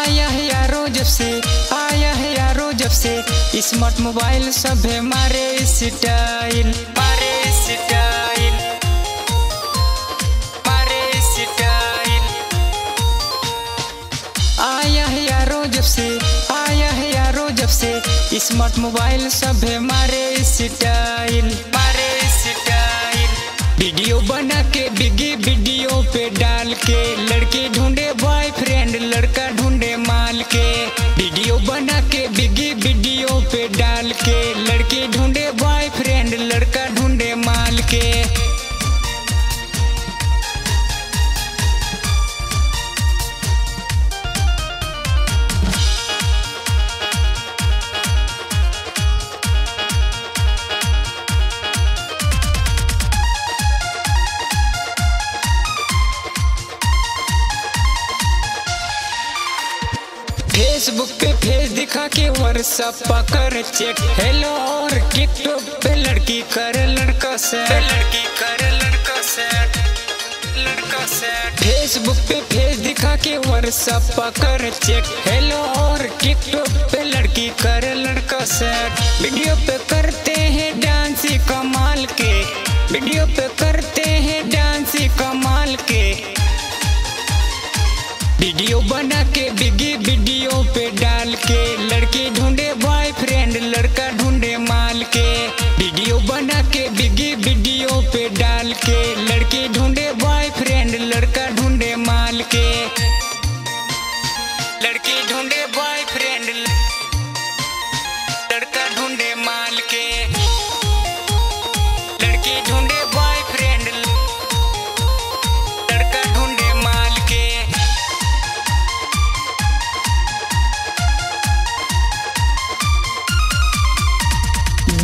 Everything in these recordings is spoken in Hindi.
आया है यारो जब से, आया है यारो जब से। स्मार्ट मोबाइल सब है मारे स्टाइल मारे स्टाइल मारे स्टाइल। आया है यारो जब से, आया है यारो जब से। स्मार्ट मोबाइल सब है मारे स्टाइल वीडियो बना के बिगी वीडियो पे डाल के लड़की ढूंढे बॉयफ्रेंड लड़का ढूंढे माल के। वीडियो बना के बिगी वीडियो पे डाल के लड़की ढूंढे बॉयफ्रेंड लड़का ढूंढे माल के। फेसबुक पे फेस दिखा के व्हाट्सएप पर कर चेक हेलो और टिकटॉक पे लड़की कर लड़का से लड़की कर लड़का से लड़का से फेसबुक पे फेस दिखा के व्हाट्सएप पर कर चेक हेलो और टिकटॉक पे लड़की कर लड़का से वीडियो पे करते हैं डांस कमाल के. वीडियो पे करते हैं डांस कमाल के. वीडियो बना के बिगी ढूंढे बॉयफ्रेंड लड़का ढूंढे माल के वीडियो बना के बिगी वीडियो पे डाल के लड़की ढूंढे बॉयफ्रेंड लड़का ढूंढे माल के लड़की ढूंढे बॉयफ्रेंड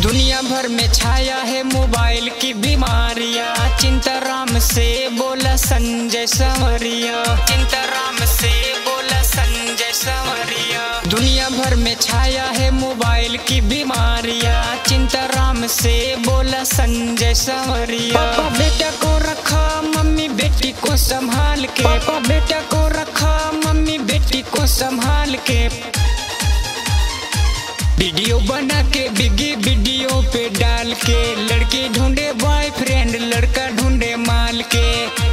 दुनिया भर में छाया है मोबाइल की बीमारियाँ। चिंता राम से बोला संजय संवरिया। चिंता राम से बोला संजय संवरिया। दुनिया भर में छाया है मोबाइल की बीमारियाँ। चिंता राम से बोला संजय संवरिया। पापा बेटा को रखा, मम्मी बेटी को संभाल के। पापा बेटा को रखा, मम्मी बेटी को संभाल के। वीडियो बना के बिगी वीडियो पे डाल के, लड़की ढूंढे बॉयफ्रेंड लड़का ढूंढे माल के।